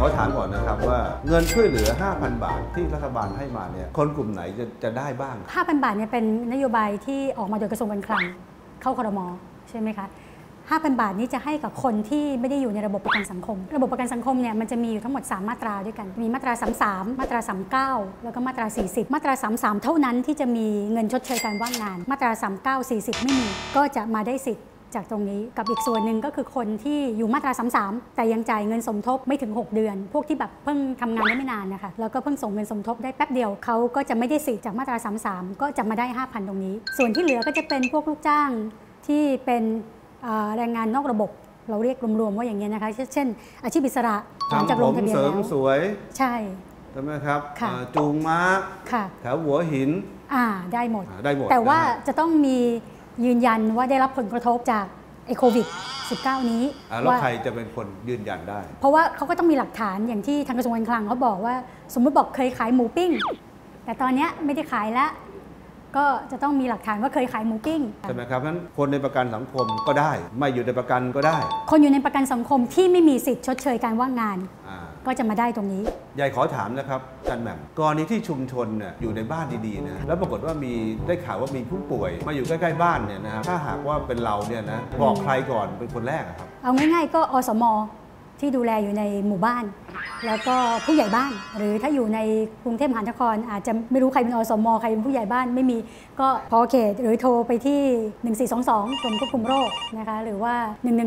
ขอถามก่อนนะครับว่าเงินช่วยเหลือ 5,000 บาทที่รัฐบาลให้มาเนี่ยคนกลุ่มไหนจะจะได้บ้าง 5,000 บาทเนี่ยเป็นนโยบายที่ออกมาโดยกระทรวงการคลังเข้าคอรมอใช่ไหมคะ5,000 บาทนี้จะให้กับคนที่ไม่ได้อยู่ในระบบประกันสังคม ระบบประกันสังคมเนี่ยมันจะมีอยู่ทั้งหมด 3 มาตราด้วยกัน มีมาตรา 33 มาตรา 39 แล้วก็มาตรา 40 มาตรา 33 เท่านั้นที่จะมีเงินชดเชยการว่างงาน มาตรา 39 40 ไม่มี ก็จะมาได้สิทธิ์ จากตรงนี้ กับอีกส่วนหนึ่งก็คือคนที่อยู่มาตรา33แต่ยังจ่ายเงินสมทบไม่ถึง 6 เดือน พวกที่แบบเพิ่งทำงานได้ไม่นานนะคะแล้วก็เพิ่งส่งเงินสมทบได้แป๊บเดียวเขาก็จะไม่ได้สิทธิ์จากมาตรา33ก็จะมาได้ 5,000 ตรงนี้ ส่วนที่เหลือก็จะเป็นพวกลูกจ้างที่เป็นเอ่อแรงงานนอกระบบเราเรียกรวมๆว่าอย่างนี้ยนะคะ เช่น อาชีพอิสระหลังจากทำผลงมทะเบียนเสริแล้มวสวย ใช่ใช่ไหมครับค่ะอ่าจูงม้าค่ะแถวหัวหินอ่าได้หมดอ่าได้หมด แต่ว่านะฮะจะต้องมี ยืนยันว่าได้รับผลกระทบจากไอโควิด 19 นี้อ่าแล้วว่า ใครจะเป็นคนยืนยันได้ เพราะว่าเขาก็ต้องมีหลักฐานอย่างที่ทางกระทรวงการคลังเขาบอกว่า สมมุติบอกเคยขายหมูปิ้ง แต่ตอนเนี้ยไม่ได้ขายแล้ว ก็จะต้องมีหลักฐานว่าเคยขายหมูปิ้ง ใช่ไหมครับนั้นคนในประกันสังคมก็ได้ ไม่อยู่ในประกันก็ได้คนอยู่ในประกันสังคมที่ไม่มีสิทธิ์ชดเชยการว่างงาน อ่า ก็จะมาได้ตรงนี้ ยายขอถามนะครับอาจันแหม่มกรณีที่ชุมชนเนี่ยอยู่ในบ้านดีๆนะแล้วปรากฏว่ามีได้ข่าวว่ามีผู้ป่วย มาอยู่ใกล้ๆบ้านเนี่ยนะครับถ้าหากว่าเป็นเราเนี่ยนะบอกใครก่อนเป็นคนแรกอะครับ เอาง่ายๆ ก็อสมที่ดูแลอยู่ในหมู่บ้าน แล้วก็ผู้ใหญ่บ้าน หรือถ้าอยู่ในกรุงเทพมหานคร อาจจะไม่รู้ใครเป็นอสมใครเป็นผู้ใหญ่บ้านไม่มีก็พอเขตหรือโทรไปที่ 1422กรมควบคุมโรคนะคะหรือว่า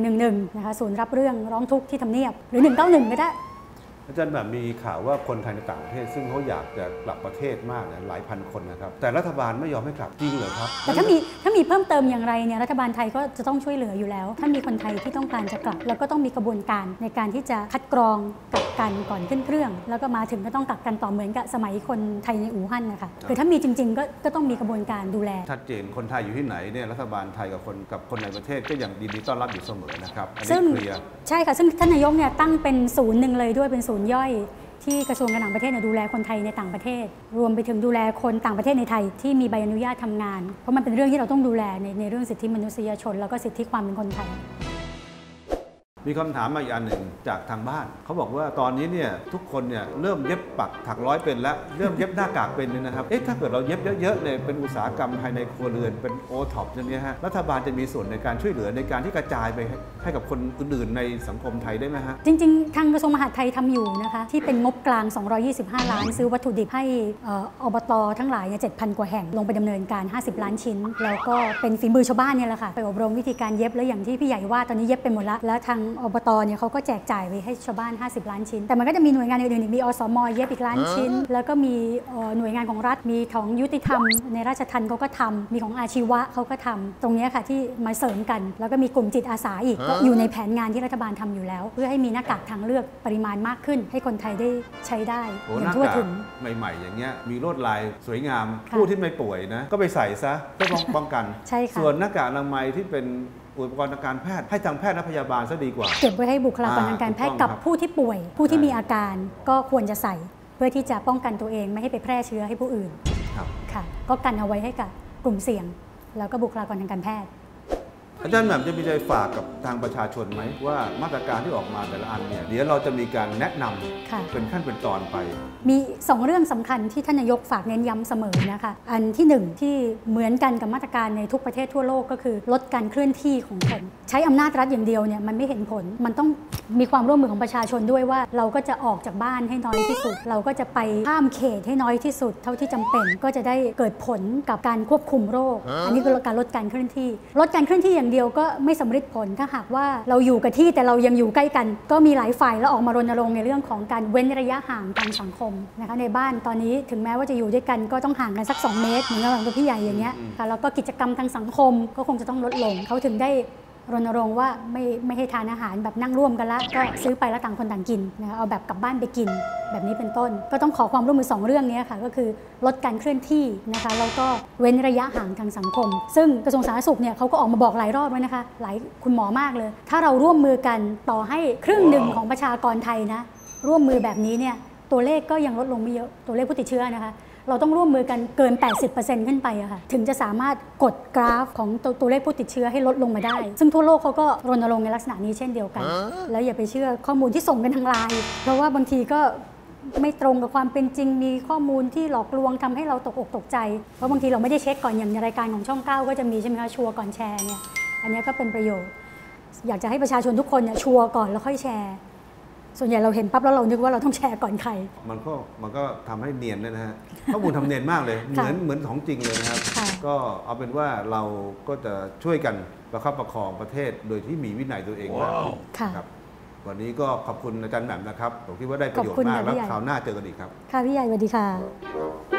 1111นะคะศูนย์รับเรื่องร้องทุกข์ที่ทำเนียบ หรือ 191 ก็ได้ อาจารย์แบบมีข่าวว่าคนไทยในต่างประเทศ ซึ่งเขาอยากจะกลับประเทศมากนะหลายพันคนนะครับ แต่รัฐบาลไม่ยอมให้กลับจริงเหรอครับ แต่ถ้ามีถ้ามีเพิ่มเติมอย่างไรเนี่ยรัฐบาลไทยก็จะต้องช่วยเหลืออยู่แล้ว ถ้ามีคนไทยที่ต้องการจะกลับ แล้วก็ต้องมีกระบวนการในการที่จะคัดกรองกับ กันก่อนขึ้นเครื่อง แล้วก็มาถึงก็ต้องกักกันต่อเหมือนกับสมัยคนไทยในอู่ฮั่นนะคะคือถ้ามีจริง ๆ ก็ก็ต้องมีกระบวนการดูแล ชัดเจนคนไทยอยู่ที่ไหนเนี่ยรัฐบาลไทยกับคนกับคนในประเทศก็ยังยินดีต้อนรับอยู่เสมอนะครับอันซึ่นี้งเคลียร์ใช่ค่ะซึ่งท่านนายกเนี่ยตั้งเป็นศูนย์หนึ่งเลยด้วยเป็นศูนย์ย่อยที่กระทรวงการต่างประเทศเนี่ยดูแลคนไทยในต่างประเทศ รวมไปถึงดูแลคนต่างประเทศในไทยที่มีใบอนุญาตทำงาน เพราะมันเป็นเรื่องที่เราต้องดูแลในในเรื่องสิทธิมนุษยชน แล้วก็สิทธิความเป็นคนไทย มีคำถามมาอีกอันหนึ่งจากทางบ้าน เขาบอกว่าตอนนี้เนี่ยทุกคนเนี่ยเริ่มเย็บปักถักร้อยเป็นแล้ว เริ่มเย็บหน้ากากเป็นเนี่ยนะครับเอ๊ะถ้าเกิดเราเย็บเยอะๆเนี่ยเป็นอุตสาหกรรมภายในครัวเรือนเป็นโอท็อปอย่างเนี้ยฮะรัฐบาลจะมีส่วนในการช่วยเหลือในการที่กระจายไปให้กับคนอื่นๆในสังคมไทยได้ไหมฮะจริงๆ ทางกระทรวงมหาดไทยทำอยู่นะคะที่เป็นงบกลาง 225 ล้าน ซื้อวัตถุดิบให้อออบตทั้งหลายเนี่ย7,000 กว่าแห่งลงไปดำเนินการ 50 ล้านชิ้น แล้วก็เป็นฝีมือชาวบ้านเนี่ยแหละค่ะไปอบรมวิธีการเย็บแล้วอย่างที่พี่ใหญ่ว่าตอนนี้เย็บไปหมดล้วแล้วทางอบตเนี่ยเขาก็แจกจ่ายไปให้ชาวบ้าน 50 ล้านชิ้น แต่มันก็จะมีหน่วยงานอื่นๆอีกมีอสมเย็บอีกล้านชิ้น แล้วก็มีเอ่อหน่วยงานของรัฐมีของยุติธรรม ในราชทัณฑ์เขาก็ทำมีของอาชีวะเขาก็ทำตรงเนี้ยค่ะที่มาเสริมกัน แล้วก็มีกลุ่มจิตอาสาอีกก็อยู่ในแผนงานที่รัฐบาลทำอยู่แล้ว เพื่อให้มีหน้ากากทางเลือกปริมาณมากขึ้น ให้คนไทยได้ใช้ได้โอ้อหย่าน้างทั่วกากถึงใหม่ๆ อย่างเงี้ยมีลวดลายสวยงามค่ะผู้ที่ไม่ป่วยนะก็ไปใส่ซะเพื่อป้องป้องกันใช่ค่ะส่วนหน้ากากอนามัยที่เป็น อุปกรณ์ทางการแพทย์ให้ทางแพทย์และพยาบาลซะดีกว่า เก็บไว้ให้บุคลากรทางการแพทย์กับผู้ที่ป่วย ผู้ที่มีอาการก็ควรจะใส่ เพื่อที่จะป้องกันตัวเองไม่ให้ไปแพร่เชื้อให้ผู้อื่นครับค่ะ ก็กันเอาไว้ให้กับกลุ่มเสี่ยง แล้วก็บุคลากรทางการแพทย์ อาจารย์แหม่มจะมีใจฝากกับทางประชาชนไหมว่ามาตรการที่ออกมาแต่ละอันเนี่ยเดี๋ยวเราจะมีการแนะนำค่ะเป็นขั้นเป็นตอนไป มี 2 เรื่องสำคัญที่ท่านนายกฝากเน้นย้ำเสมอนะคะอันที่ 1 ที่เหมือนกันกับมาตรการในทุกประเทศทั่วโลกก็คือ ลดการเคลื่อนที่ของคน ใช้อำนาจรัฐอย่างเดียวเนี่ยมันไม่เห็นผล มันต้องมีความร่วมมือของประชาชนด้วยว่า เราก็จะออกจากบ้านให้น้อยที่สุด เราก็จะไปข้ามเขตให้น้อยที่สุด เท่าที่จำเป็นก็จะได้เกิดผลกับการควบคุมโรค อันนี้คือการลดการเคลื่อนที่ ลดการเคลื่อนที่อย่างเดียวก็ไม่สำเร็จผลถ้าหากว่าเราอยู่กับที่แต่เรายังอยู่ใกล้กัน ก็มีหลายฝ่ายแล้วออกมารณรงค์ในเรื่องของการเว้นระยะห่างทางสังคมนะคะในบ้านตอนนี้ถึงแม้ว่าจะอยู่ด้วยกันก็ต้องห่างกันสัก 2 เมตรเหมือนกับพี่ใหญ่อย่างเงี้ยค่ะแล้วก็กิจกรรมทางสังคมก็คงจะต้องลดลงเขาถึงได้รณรงค์ว่าไม่ไม่ให้ทานอาหารแบบนั่งร่วมกันละก็ซื้อไปแล้วต่างคนต่างกินนะคะเอาแบบกลับบ้านไปกิน แบบนี้เป็นต้น ก็ต้องขอความร่วมมือสองเรื่องนี้ค่ะก็คือลดการเคลื่อนที่นะคะแล้วก็เว้นระยะห่างทางสังคม ซึ่งกระทรวงสาธารณสุขเนี่ยเขาก็ออกมาบอกหลายรอบแล้วนะคะ หลายคุณหมอมากเลย ถ้าเราร่วมมือกันต่อให้ครึ่งหนึ่งของประชากรไทยนะร่วมมือแบบนี้เนี่ยตัวเลขก็ยังลดลงไม่เยอะตัวเลขผู้ติดเชื้อนะคะเราต้องร่วมมือกันเกิน 80%ขึ้นไปอะค่ะ ถึงจะสามารถกดกราฟของตัวตัวเลขผู้ติดเชื้อให้ลดลงมาได้ ซึ่งทั่วโลกเขาก็รณรงค์ในลักษณะนี้เช่นเดียวกัน แล้วอย่าไปเชื่อข้อมูลที่ส่งกันทางไลน์ เพราะว่าบางทีก็ ไม่ตรงกับความเป็นจริงมีข้อมูลที่หลอกลวงทำให้เราตกอกตกใจ เพราะบางทีเราไม่ได้เช็คก่อนอย่างในรายการของช่องเก้าก็จะมีใช่ไหมคะชัวร์ก่อนแชร์เนี่ยอันเนี้ยก็เป็นประโยชน์ อยากจะให้ประชาชนทุกคนเนี่ยชัวร์ก่อนแล้วค่อยแชร์ ส่วนใหญ่เราเห็นปั๊บแล้วเรานึกว่าเราต้องแชร์ก่อนใคร มันก็มันก็ทำให้เนียนเลยนะฮะข้อมูลทำเนียนมากเลย เหมือนเหมือนของจริงเลยนะครับค่ะก็เอาเป็นว่าเราก็จะช่วยกันประคับประคองประเทศโดยที่มีวินัยตัวเองมากขึ้นค่ะครับ วันนี้ก็ขอบคุณอาจารย์แหม่มนะครับผมคิดว่าได้ประโยชขอบคุน์ณมากค่ะแล้วพี่ใหญ่คราวหน้าเจอกันอีกครับ ค่ะพี่ใหญ่สวัสดีค่ะ